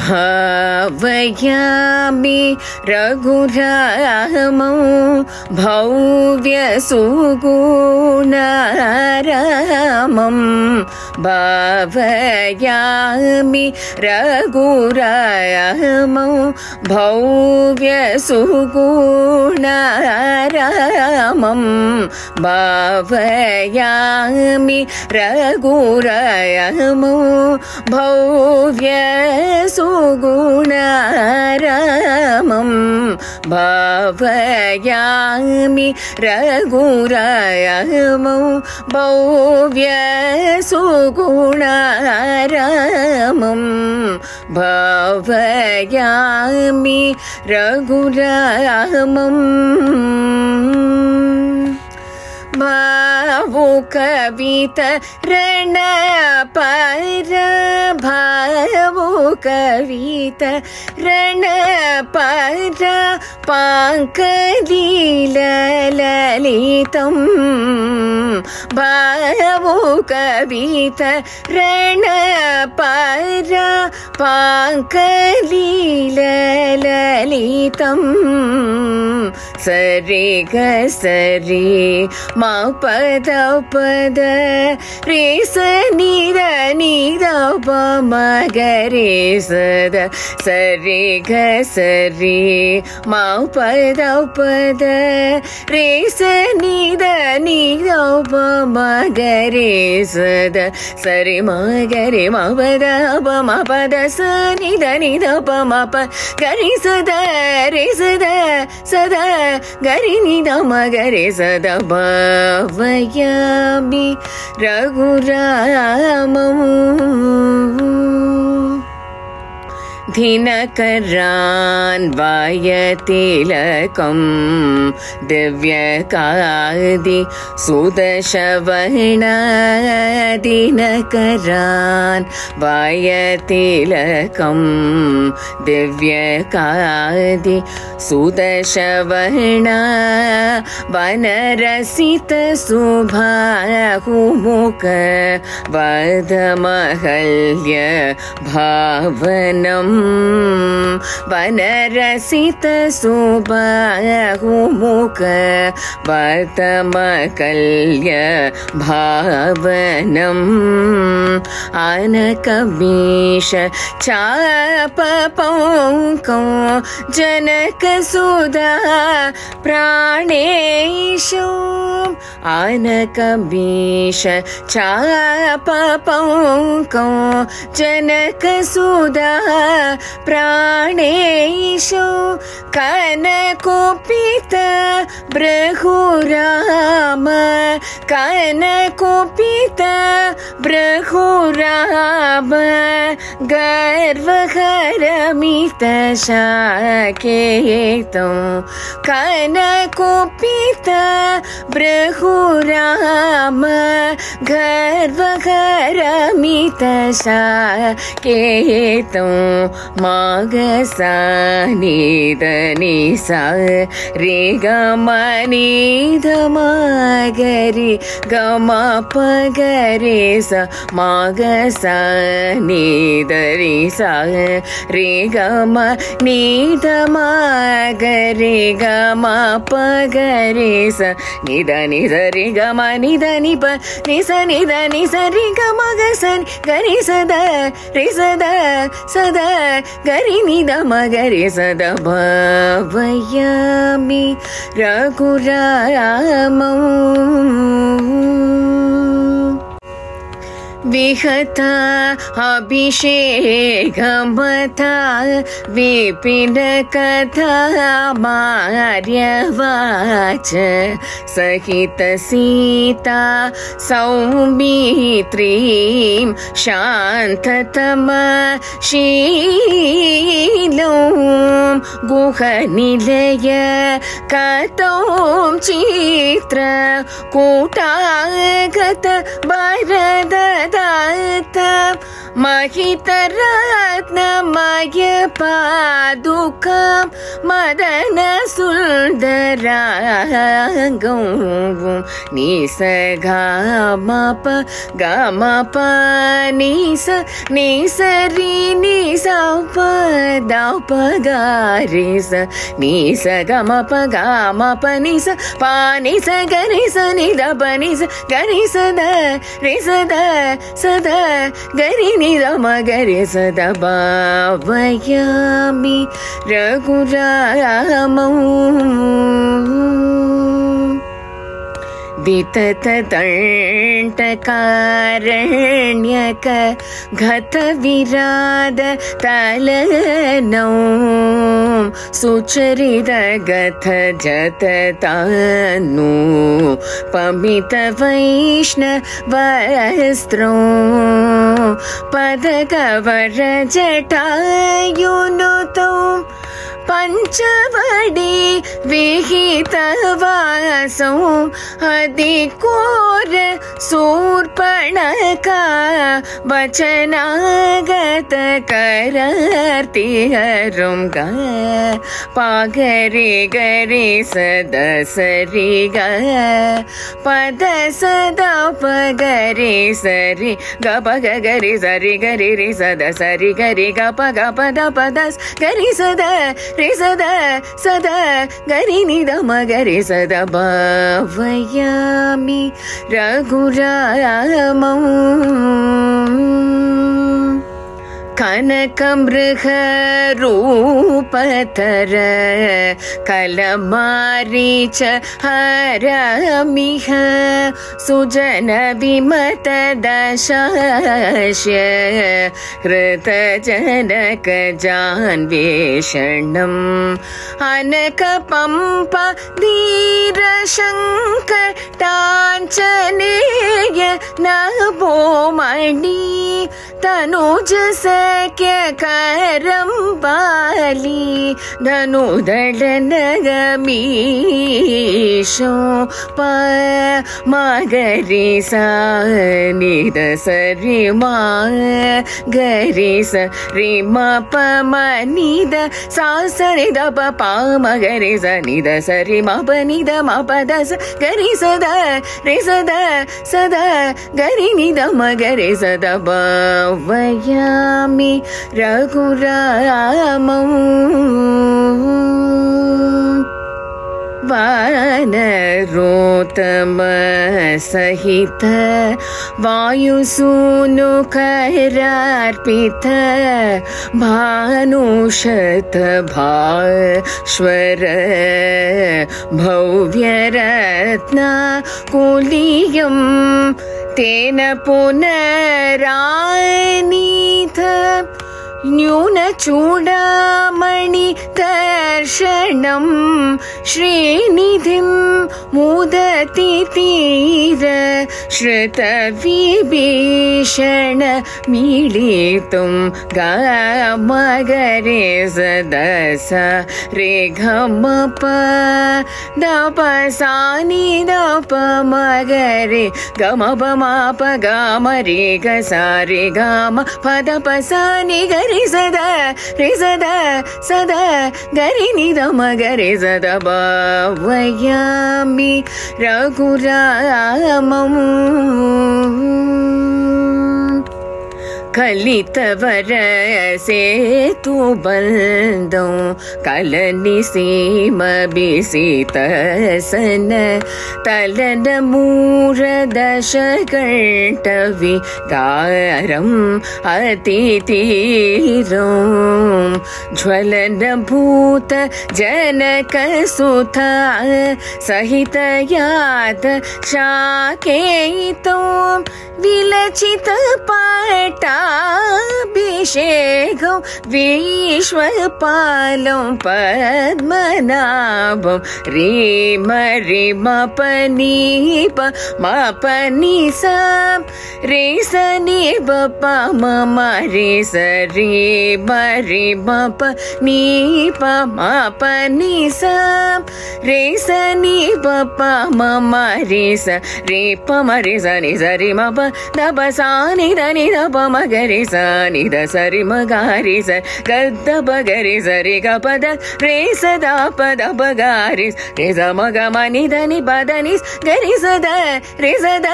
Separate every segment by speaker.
Speaker 1: भावयामि रघुरामौ भव्यसुगुणरामं भावयामि रघुरामौ भव्यसुगुणरामं भावयामि रघुरामौ भव्य സുഗുണാരാമം ഭാവയാമി രഘുരാമോ ഭവ്യ സുഗുണാരാമം ഭാവയാമി രഘുരാമം ഭാവു കവിത രണ പരാ கவித ரணபர பாங்கலீலலிதம். பாவோ கவித ரணபர பாங்கலீலலிதம். सरे ग सरे मा पद पद रे स निर निर म ग रे सद सरे ग सरे मा पद पद रे स निर निर प म ग रे सद सरे मा रे मा पद निद निद म प ग रे सद रे सद सदा गरि निदम गरे सदा भावयामि रघुरामम् दिनकरान् वायतिलकं दिव्यकादि सुदशवर्ण दिनकरान् वायतिलकं दिव्यकादि सुदशवर्ण वनरसितसुभाहुमुख वदमहल्य भावनम् सुबाहुमुख वर्तमकल्य भावनम् अनकमीश चापपौको जनकसुधा प्राणेषु अनकमीश चापपौको जनकसुधा प्राणेषु कनकुपित बृहुराम कनकुपित बृहुराम गर्वहरमित शाकेतो कनकुपित बृहुराम गर्वहरमित शाकेतो मागसा निदनिसा रे गम निधमागरि गम पगरे स मागसा निदरिसा रे गम निधमागरे गम पगरे स निद निद रे गम निद निप निस निद निस रे गम गसन गरि सद रे सद सद गरि निद मगरे सद भावयामि रघुरामौ विहता अभिषेकमथा विपिन कथा मार्यवाच सहित सीता सौमित्रीं शान्ततम शीलो गुहनिलय कतों चित्र कूटागत 男人他 महितरत्नमय पादुकं मदन सुन्दरागौ निस गामप निस निसरि निस ग रे ग म प ग म प नि स प नि स ग रे स नि द प नि स ग रे स द रे स द स द ग रे नि द म ग रे स द ब वयामि रघुरामौ विततदण्टकारण्यक घतविराद तलनौ सुचरित गथ जततानु पमित वैष्णवस्त्रौ पदकवर जटायुनुतौ पञ्चवडे विहितवासौ अधिकोर सूर्पणका वचनागत करर्तिहरुं ग पागरे गरे सद सरि ग। पद सद पगरे सरि ग। पग गरे सरि गरे रे सद सरि गरे ग। पग पद पद गरि सद रे सद सद गरि निद मगरे सद भावयामि। रघुरामौ कनकमृगरूपतर कलमारीच हरमिह सुजनविमत दशास्य हृतजनक जान्वेषणम् अनकपम्प धीरशङ्कटाञ्चनेय नभोमणि तनुज सख्य करं बाली धनुदलनगमीशो प मगरि सा निद सरि मा गरि स रि म प म निद सा सरि द प प म गरि स निद सरि म प निद म प द स गरि स द रे स द स द गरि निद म गरि स द ब वयामि रघुरामौ वानरोतम सहित वायुसूनु करार्पित भानुषत भास्वर भव्यरत्ना कुलीयं तेन पुनरानीथ न्यूनचूडामणि दर्शनं श्रीनिधिं मुदति तीर श्रुतविभीषण मिलितुं गमगरे सदस रे घमप दपसा नि दप मगरे गमप माप गम रे ग सा रे गम पद पसा नि गरि सदा रे सदा सदा गरि नि द म गरे सदा भावयामि कलितवर सेतु बन्दौ कलनिसीम बिसितसन तलन मूर दश कण्टवि दारम् अतितीरौ। ज्वलन भूत जनक सुत सहित याद शाकेतौ विलचित पाटाभिषेकं विश्वपालं पद्मनाभं रीम रिम पनीप मपनि स रे स नि बप मम रे स रे मरि मप नीप मप नि स रे स नि बप मम रे स रे प म रे स नि स रे म దబ సాని దని దబ మగరి సాని ద సరి మగారి స గద్ద బగరి సరి గ పద రే సద పద బగారి రే స మగ మని దని బదని గరి సద రే సద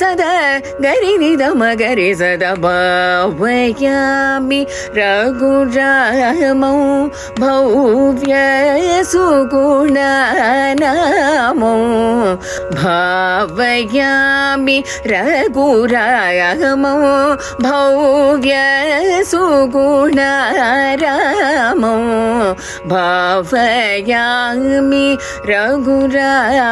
Speaker 1: సద గరి ని ద మగరి సద భావయామి రఘురామౌ భవ్య సుగుణనామౌ భావయామి రఘు गुरायाहमो भौज्ञ भावयामि भी